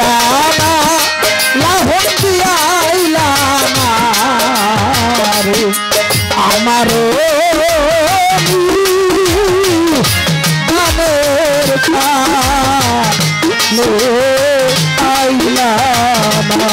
আইলানা লাহন দিয়া আইলানা রে। আমার কানের কানে আইলানা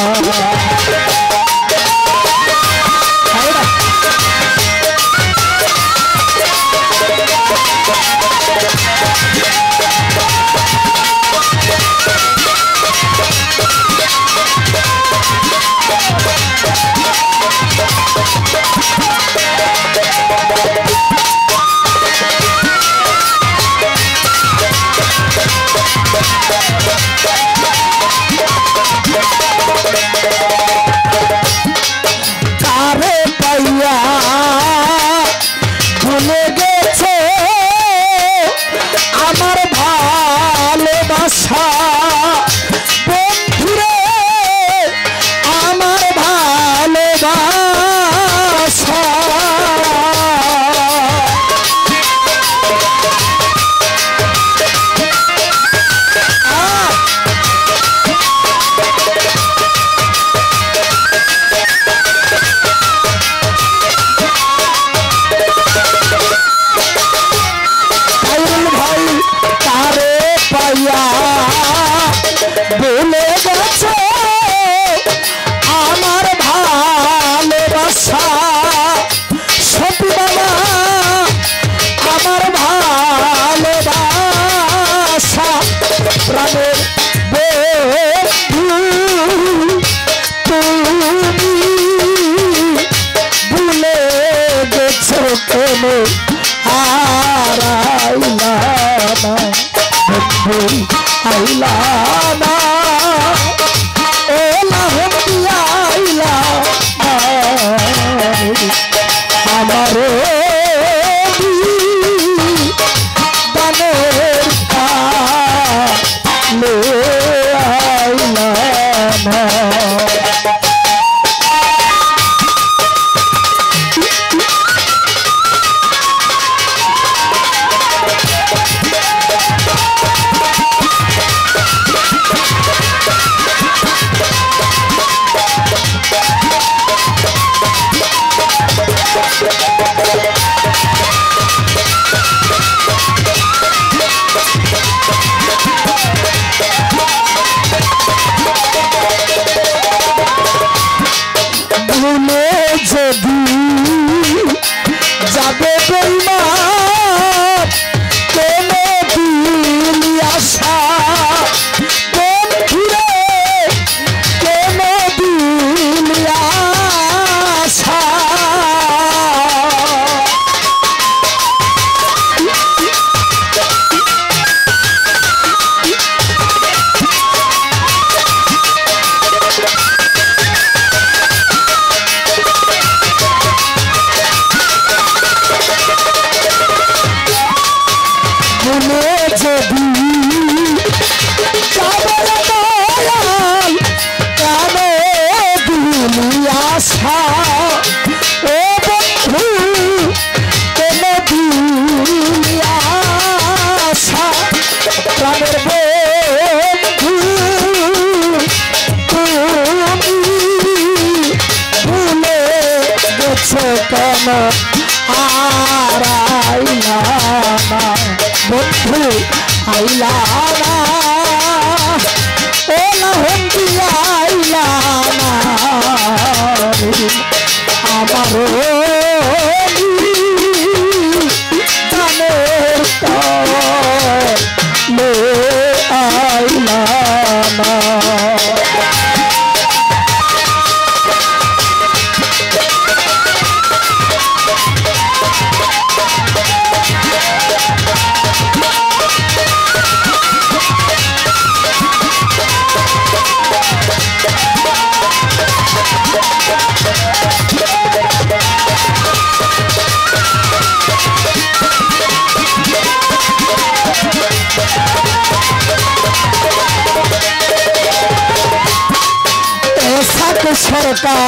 হারাইলা না বন্ধু আইলা না ಮೈಲಾ का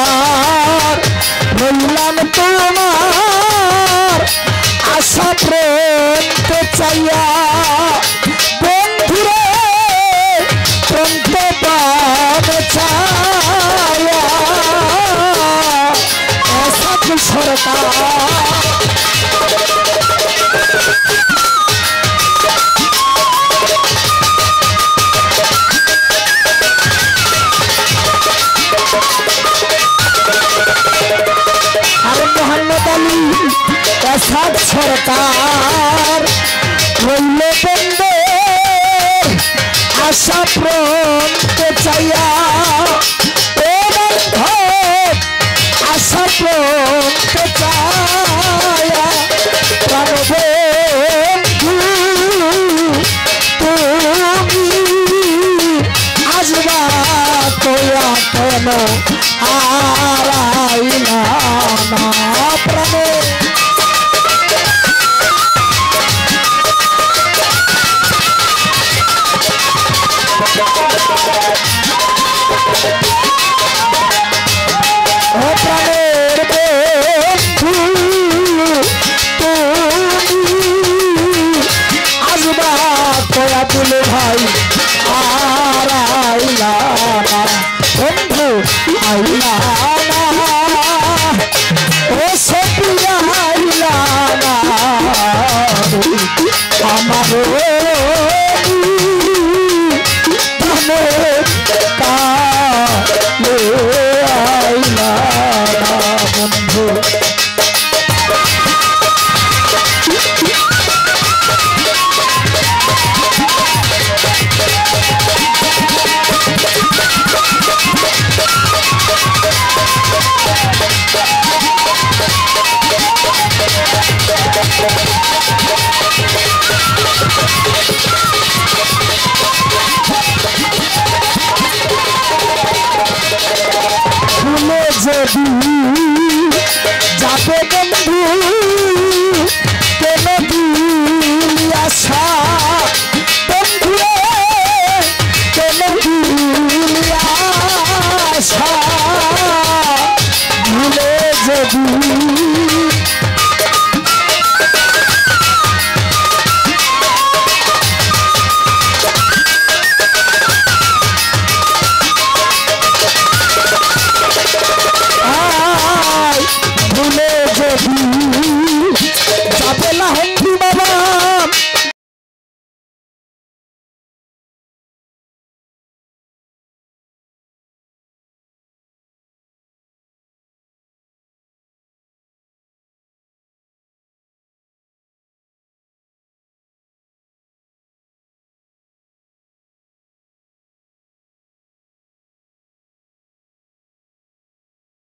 सरकार रही बंदे आशा प्रे चाह आशा प्रे चाह बुल भाई।